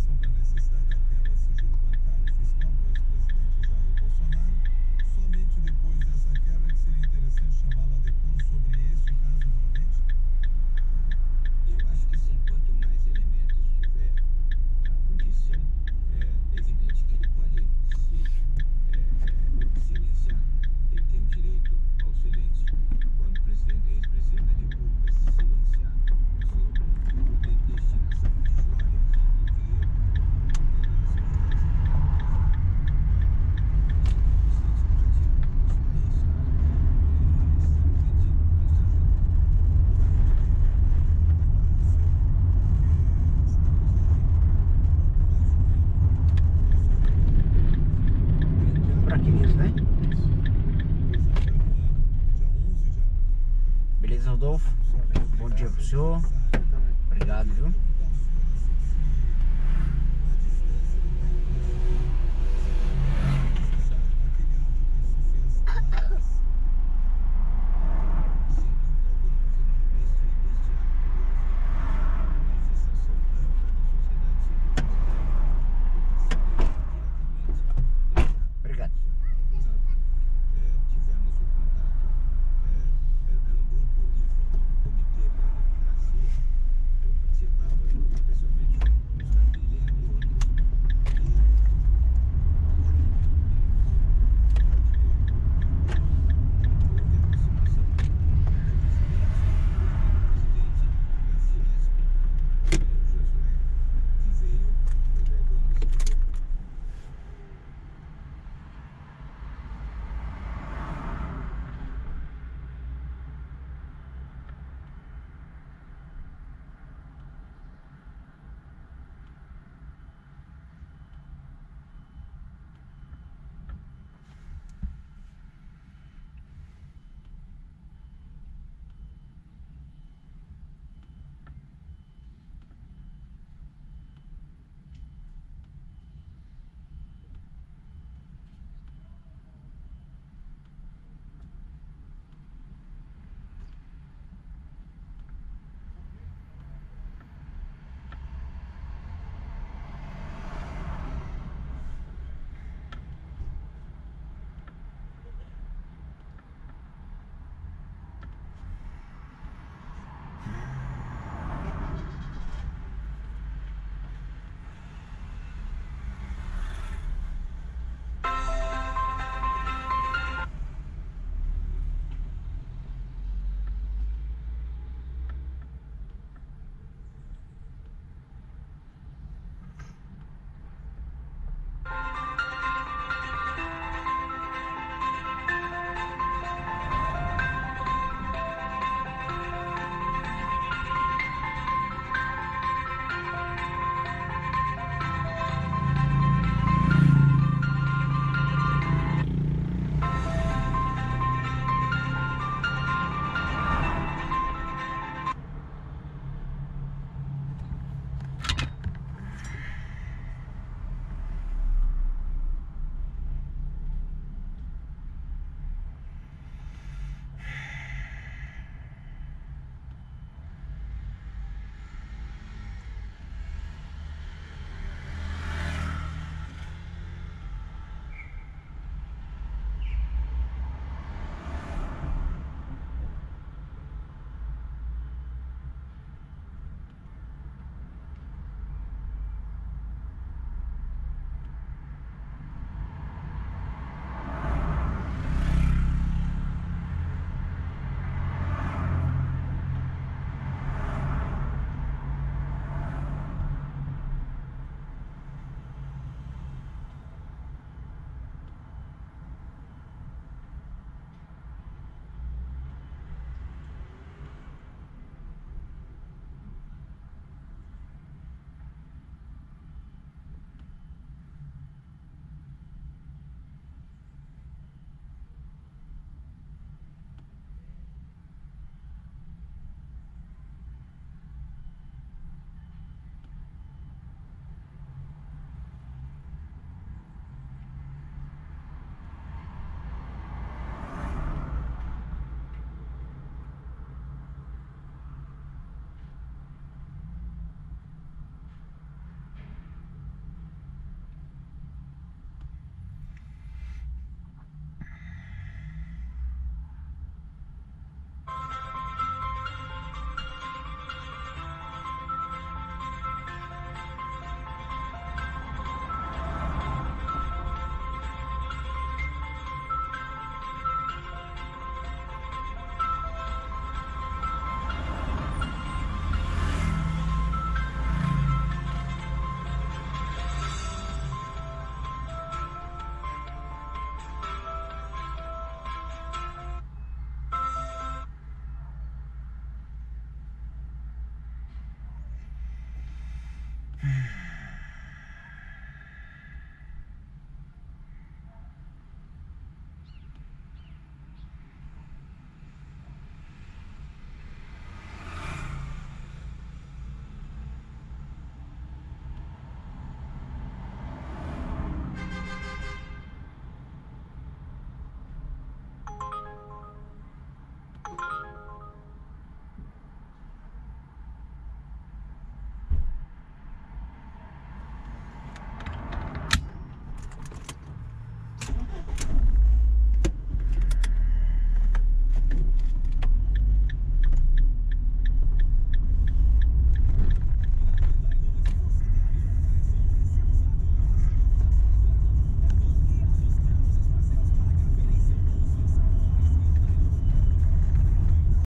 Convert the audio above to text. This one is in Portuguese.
reforçam da necessidade do sigilo bancário fiscal do ex-presidente Jair Bolsonaro, somente depois dessa quebra que seria interessante chamá-la Beleza, Rodolfo? Bom dia pro senhor. Obrigado, viu?